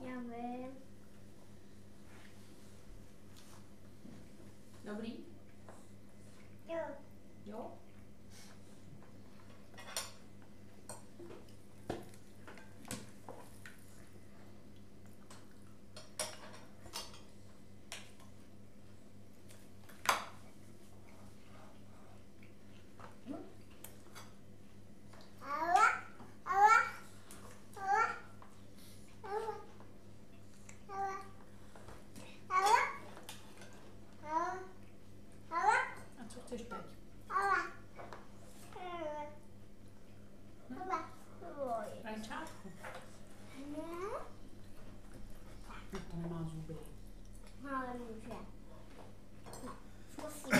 Já vím. Dobrý? Chceš teď? oj. Rajčátku? No, to nemá zuby. Ale může. Musí.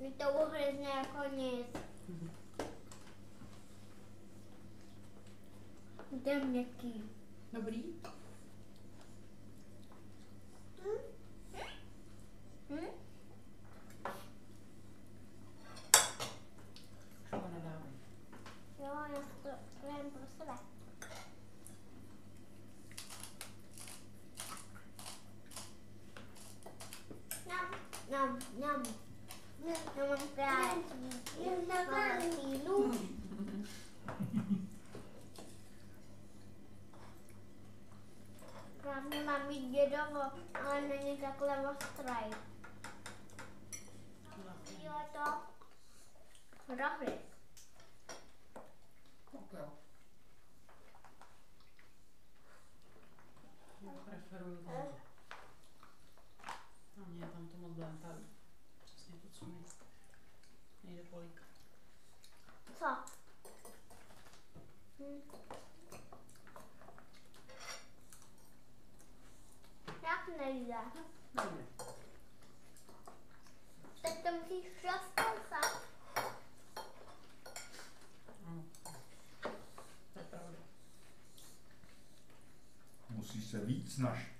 Vy to uhryzne jako nic. Mhm. Měkký. Dobrý? Hm? Hm? Už ho nedávej. Jo, já to pro sebe. Nam, nam, nam. Já mám krátký. Mám velký nůž. Právě mám mít dědovo, ale není takhle ostrý. Jo, to. Rohry. Tak tohle. A mě tam to moc. Přesně to, co mi nejde. Co? Hm. Jak nejde? Dobře. Tak to musíš rozkousat. To je pravda. Musíš se víc snažit.